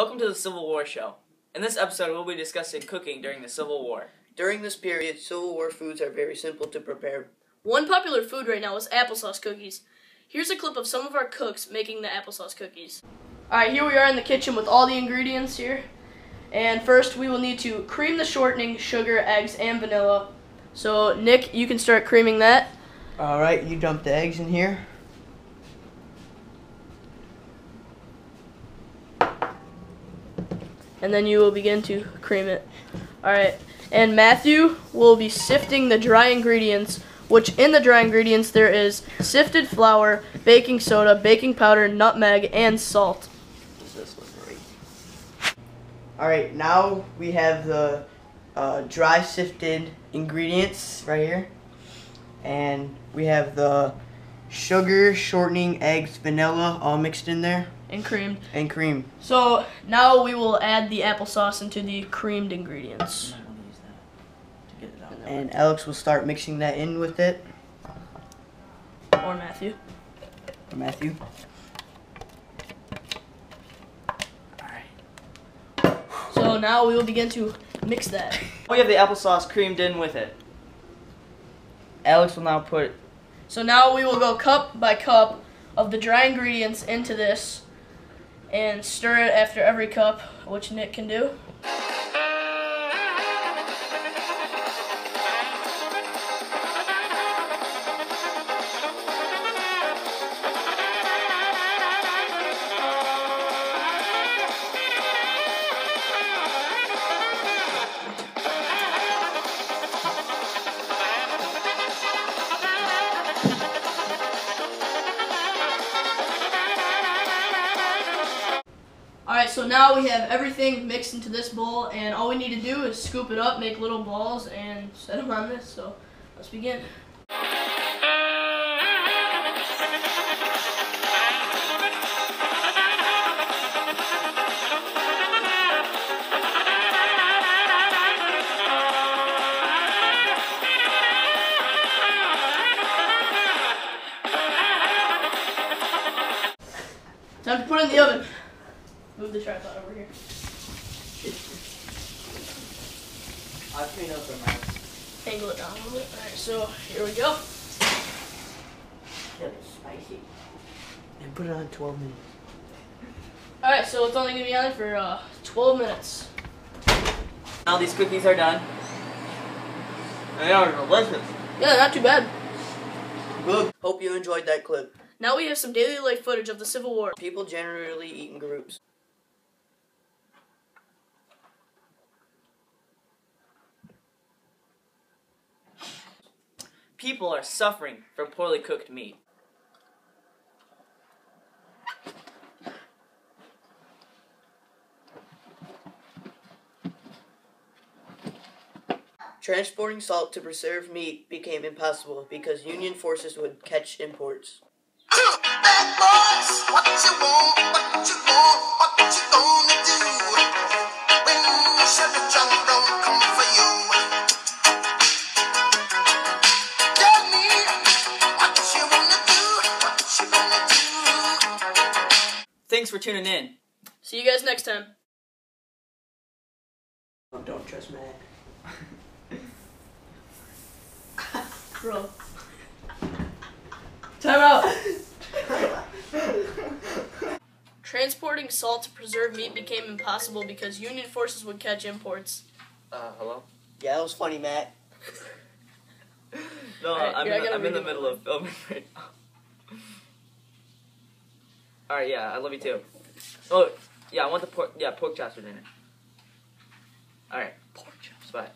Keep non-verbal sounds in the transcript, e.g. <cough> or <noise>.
Welcome to the Civil War Show. In this episode, we'll be discussing cooking during the Civil War. During this period, Civil War foods are very simple to prepare. One popular food right now is applesauce cookies. Here's a clip of some of our cooks making the applesauce cookies. Alright, here we are in the kitchen with all the ingredients here. And first, we will need to cream the shortening, sugar, eggs, and vanilla. So, Nick, you can start creaming that. Alright, you dump the eggs in here. And then you will begin to cream it. Alright, and Matthew will be sifting the dry ingredients, which in the dry ingredients there is sifted flour, baking soda, baking powder, nutmeg, and salt. Alright, now we have the uh, dry sifted ingredients right here. And we have the sugar, shortening, eggs, vanilla all mixed in there. And creamed. And cream. So now we will add the applesauce into the creamed ingredients. And Alex will start mixing that in with it. Or Matthew. Or Matthew. Alright. So now we will begin to mix that. <laughs> We have the applesauce creamed in with it. Alex will now put. So now we will go cup by cup of the dry ingredients into this and stir it after every cup, which Nick can do. Alright, so now we have everything mixed into this bowl, and all we need to do is scoop it up, make little balls, and set them on this. So let's begin. Time to put in the oven. Move the tripod over here. I'll clean up the mess. Angle it down a little bit. Alright, so here we go. spicy. And put it on 12 minutes. Alright, so it's only gonna be on for uh, 12 minutes. Now these cookies are done. They are delicious. Yeah, not too bad. Good. Hope you enjoyed that clip. Now we have some daily life footage of the Civil War. People generally eat in groups. People are suffering from poorly cooked meat. Transporting salt to preserve meat became impossible because Union forces would catch imports. Thanks for tuning in. See you guys next time. Oh, don't trust Matt. Bro. Time out. Transporting salt to preserve meat became impossible because Union forces would catch imports. Uh, hello? Yeah, that was funny, Matt. <laughs> No, Alright, I'm, here, in, the, I'm in the middle of filming right now. Alright, yeah, I love you too. Oh, yeah, I want the pork, yeah, pork chops are in it. Alright, pork chops, bye.